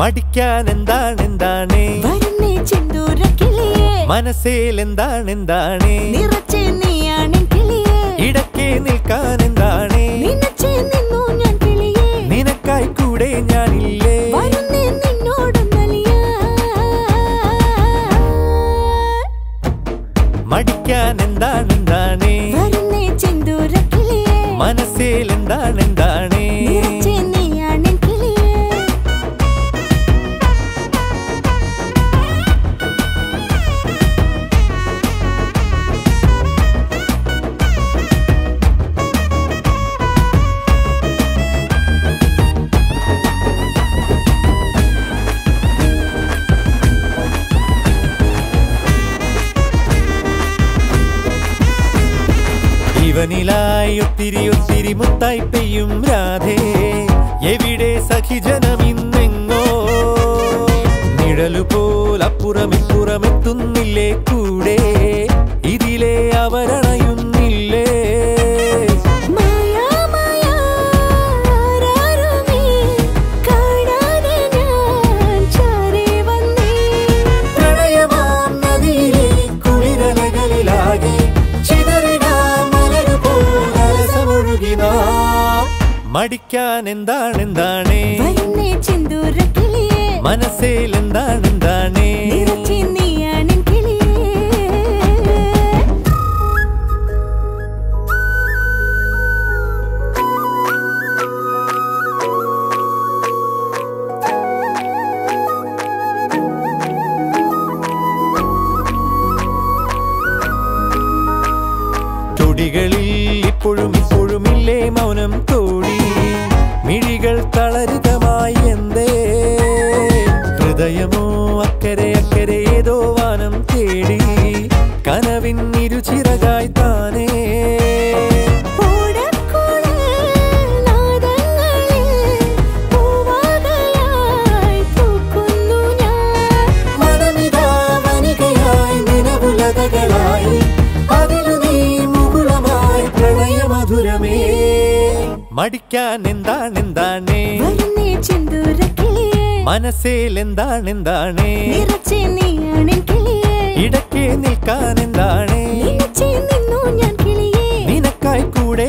മടിക്കാൻ എന്താണ് എന്താണ്? വരുന്നേ ചെന്തൂര കിളിയേ. മനസ്സിൽ എന്താണ് എന്താണ്? ഇടക്കേ കിളിയേ. നിൽക്കാൻ എന്താണ്? നിനച്ചേ നിന്നു ഞാൻ കിളിയേ. നിനക്കായി കൂടെ ഞാനില്ലേ? വരുന്നേ നിന്നോടൊന്നലിയ മടിക്കാൻ എന്താണ് എന്താണ്? വരുന്നേ ചെന്തൂര കിളിയേ. മനസ്സിൽ എന്താണ് എന്താണ്? ഇവനിലായി ഒത്തിരി ഒത്തിരി മുത്തായി പെയ്യും രാധേ. എവിടെ സഖിജനം ഇന്നെങ്ങോ? നിഴലുപോലപ്പുറമിപ്പുറമെത്തുന്നില്ലേ കൂടെ? മടിക്കാൻ എന്താണ് എന്താണ് മനസ്സിൽ എന്താണ് എന്താണ് ചുടികളിൽ ഇപ്പോഴും ഇപ്പോഴും ഇല്ലേ മൗനം? തോടി ഹൃദയമോ അക്കരെ അക്കരെ ഏതോ വാനം തേടി കനവിൻ ഇരുചിറകായി താനേ. മടിക്കാൻ എന്താണ് എന്താണേ? ചിന്തൂരക്ക മനസ്സിൽ എന്താണ് എന്താണ് ഇടയ്ക്ക് നിൽക്കാൻ എന്താണ് നിനക്കായി കൂടെ